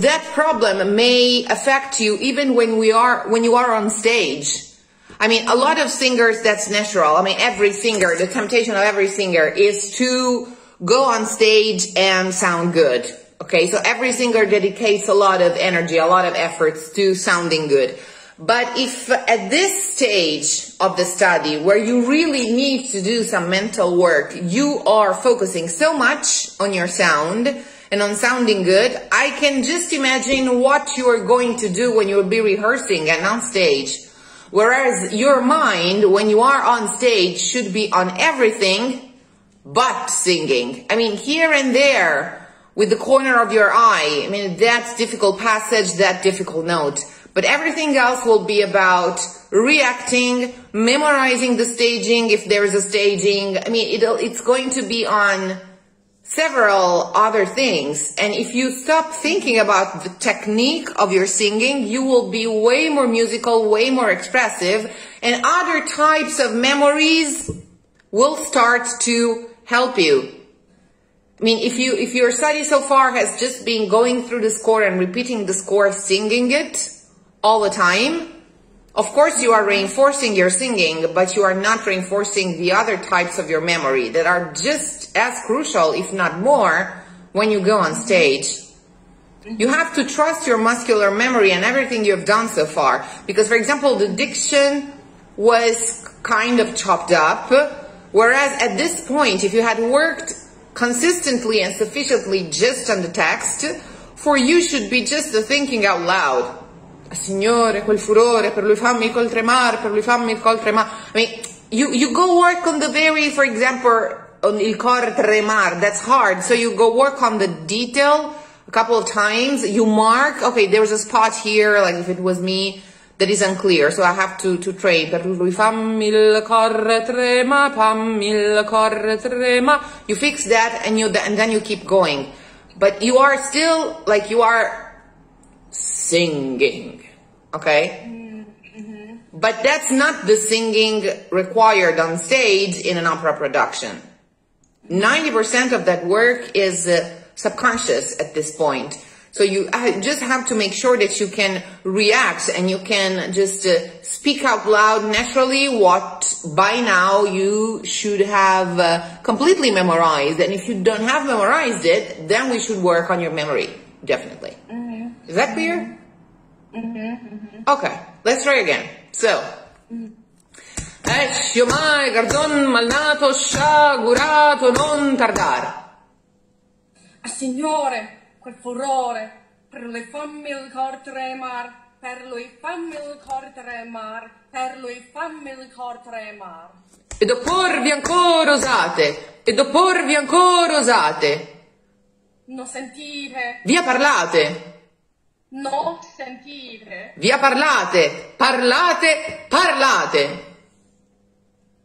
that problem may affect you even when we are when you are on stage. I mean, a lot of singers that's natural. I mean, every singer, the temptation of every singer is to go on stage and sound good. Okay, so every singer dedicates a lot of energy, a lot of efforts to sounding good. But if at this stage of the study where you really need to do some mental work, you are focusing so much on your sound and on sounding good, I can just imagine what you are going to do when you will be rehearsing and on stage. Whereas your mind, when you are on stage, should be on everything but singing. I mean, here and there, with the corner of your eye, I mean, that difficult passage, that difficult note. But everything else will be about reacting, memorizing the staging if there is a staging. I mean, it'll. it's going to be on several other things. And if you stop thinking about the technique of your singing, you will be way more musical, way more expressive, and other types of memories will start to help you. I mean, if you, if your study so far has just been going through the score and repeating the score, singing it, all the time. Of course, you are reinforcing your singing, but you are not reinforcing the other types of your memory that are just as crucial, if not more, when you go on stage. You have to trust your muscular memory and everything you've done so far. Because, for example, the diction was kind of chopped up, whereas at this point, if you had worked consistently and sufficiently just on the text, for you should be just the thinking out loud. Ah, signore, quel furore, per lui fammi col tremar, per lui fammi col tremar. I mean, you, you go work on the very, for example, on il cor tremar, that's hard. So you go work on the detail a couple of times. You mark, okay, there's a spot here, like if it was me, that is unclear. So I have to, to train. Per lui fammi il cor trema, fammi il cor trema. You fix that and you, and then you keep going. But you are still, like you are singing, okay? Mm-hmm. But that's not the singing required on stage in an opera production. 90% of that work is uh, subconscious at this point. So you just have to make sure that you can react and you can just uh, speak out loud naturally what by now you should have uh, completely memorized. And if you don't have memorized it, then we should work on your memory, definitely. Mm-hmm. Is that clear? Mm-hmm, mm-hmm. Okay, let's try again. So. Escio mai, gardon malnato, sciagurato, non tardare. Ah, signore, quel furore, per lui fammi il cor tremar, per lui fammi il cor tremar, per lui fammi il cor tremar. E dopporvi ancora osate, e dopporvi ancora osate. Non sentire. Via parlate. No sentire. Via parlate, parlate, parlate.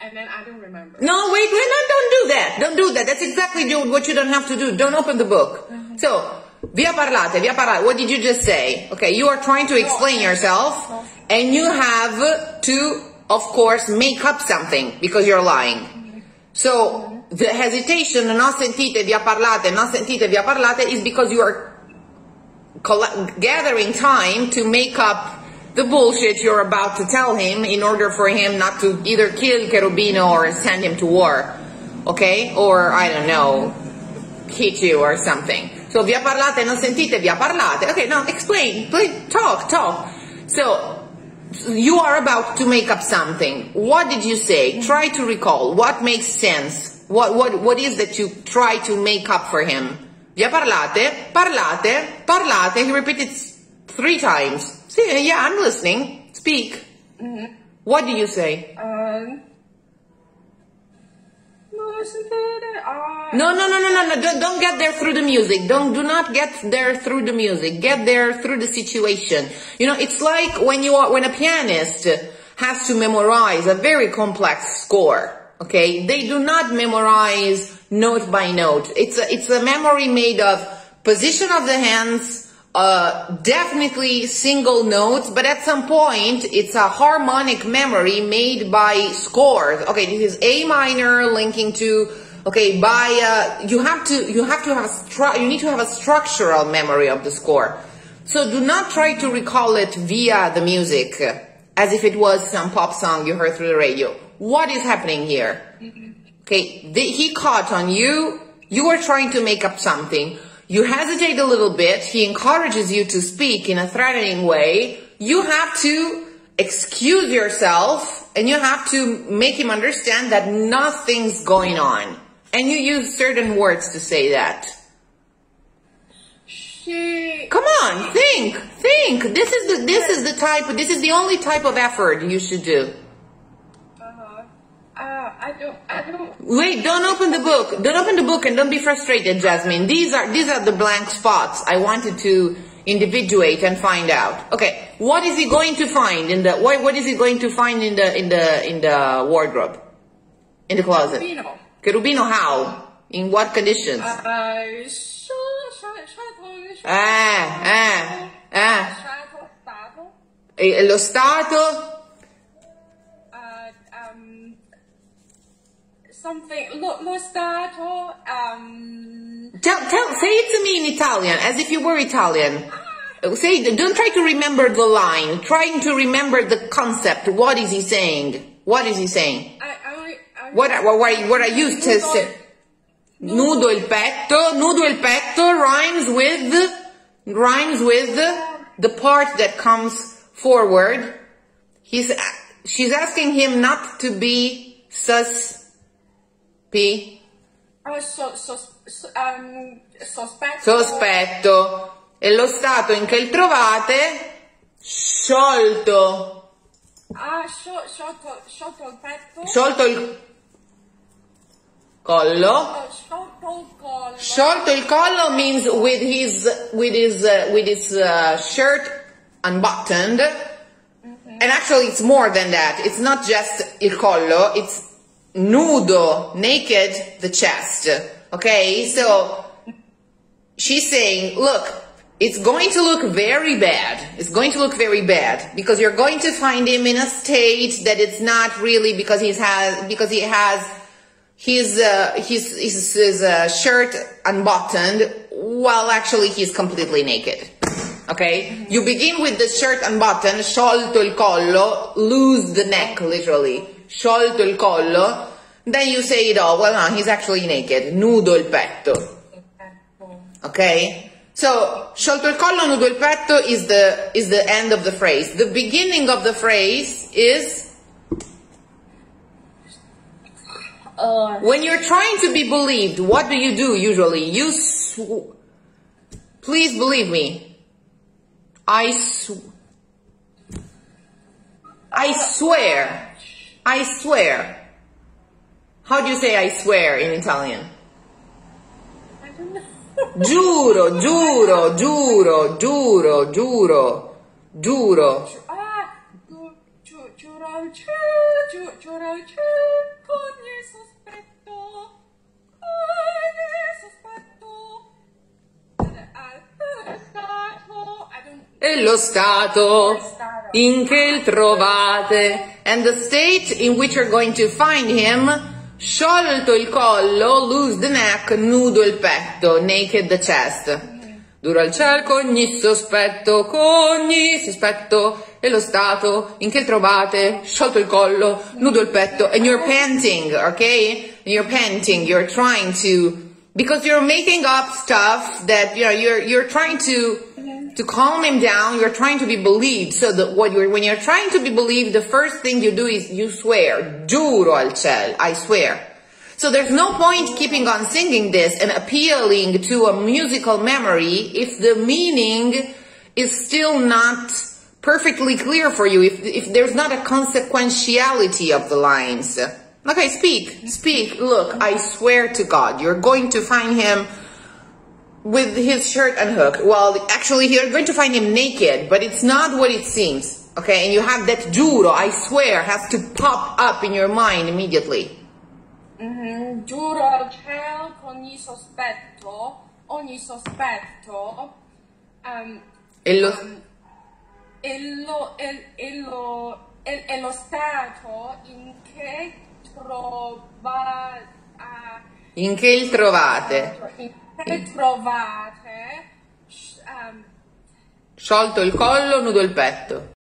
And then I don't remember. No, wait, wait, no, don't do that. Don't do that. That's exactly what you don't have to do. Don't open the book. Mm-hmm. So, via parlate, via parlate. What did you just say? Okay, you are trying to explain no. yourself, no. and you have to, of course, make up something because you're lying. So, mm-hmm. the hesitation, non sentite, via parlate, non sentite, via parlate, is because you are gathering time to make up the bullshit you're about to tell him in order for him not to either kill Cherubino or send him to war. Okay? Or, I don't know, hit you or something. So, via parlate, non sentite, via parlate. Okay, now explain. Please, talk, talk. So, you are about to make up something. What did you say? Try to recall. What makes sense? What, what, what is that you try to make up for him? Via parlate, parlate, parlate. He repeated three times. See, yeah, I'm listening. Speak. Mm-hmm. What do you say? Um, no, no, no, no, no, no. Don't, don't get there through the music. Don't, do not get there through the music. Get there through the situation. You know, it's like when you are, when a pianist has to memorize a very complex score. Okay. They do not memorize note by note. It's a, it's a memory made of position of the hands, uh, definitely single notes, but at some point it's a harmonic memory made by scores. Okay, this is A minor linking to okay by uh, you have to you have to have stru- you need to have a structural memory of the score. So do not try to recall it via the music as if it was some pop song you heard through the radio. What is happening here? Okay, the, he caught on you. You are trying to make up something. You hesitate a little bit. He encourages you to speak in a threatening way. You have to excuse yourself and you have to make him understand that nothing's going on. And you use certain words to say that. She. Come on, think, think. This is the this is the type. This is the only type of effort you should do. Uh, I don't. I don't. Wait, don't open the book. Don't open the book and don't be frustrated, Jasmine. These are these are the blank spots. I wanted to individuate and find out. Okay, what is he going to find in the what what is he going to find in the in the in the wardrobe? In the closet. Vino. Cherubino how? In what conditions? Uh. Sciato, stato. E lo stato? Something. Lo, lo stato. Um. Tell, tell, say it to me in Italian, as if you were Italian. Say, don't try to remember the line. Trying to remember the concept. What is he saying? What is he saying? I, I, I, What, I- what, I- what I used to say. Nudo il petto. Nudo il petto rhymes with, rhymes with the part that comes forward. He's, she's asking him not to be sus, p, Uh, so, so, so, um, sospetto. sospetto. E lo stato in che il trovate? Sciolto. Ah, scio- sciolto, sciolto il petto. Sciolto il collo. Oh, sciolto il collo. Sciolto il collo means with his with his uh, with his uh, shirt unbuttoned. And actually, it's more than that. It's not just il collo. It's nudo, naked, the chest. Okay, so she's saying, look, it's going to look very bad. It's going to look very bad because you're going to find him in a state that it's not really because he's has because he has his uh, his his, his uh, shirt unbuttoned while actually he's completely naked. Okay? You begin with the shirt unbuttoned, sciolto il collo, lose the neck literally. Sciolto il collo. Then you say it all. Well, no, he's actually naked. Nudo il petto. Okay? So, sciolto il collo, nudo il petto is the, is the end of the phrase. The beginning of the phrase is Uh, when you're trying to be believed, what do you do usually? You sw- please believe me. I sw- I swear. I swear. How do you say I swear in Italian? I don't know. Giuro, giuro, giuro, giuro, giuro, giuro. Ah, con il sospetto, con il sospetto. E lo stato in che il trovate. And the state in which you're going to find him, sciolto il collo, loose the neck, nudo il petto, naked the chest. Duro al cielo con ogni sospetto, ogni sospetto, e lo stato in che il trovate, sciolto il collo, nudo il petto, and you're panting, okay? You're panting, you're trying to, because you're making up stuff that, you know, you're, you're trying to, to calm him down, you're trying to be believed. So that what you're, when you're trying to be believed, the first thing you do is you swear, giuro al cielo, I swear. So there's no point keeping on singing this and appealing to a musical memory if the meaning is still not perfectly clear for you, if, if there's not a consequentiality of the lines. Okay, speak, speak. Look, I swear to God, you're going to find him with his shirt unhooked. Well, actually, you're going to find him naked, but it's not what it seems. Okay, and you have that duro, I swear, has to pop up in your mind immediately. Mhm, giuro al cielo con ogni sospetto, ogni sospetto, um, E lo, e lo, e, e lo, e, e lo stato in che trova, ah, in che il trovate? in che trovate, sh- um, Sciolto il collo, nudo il petto.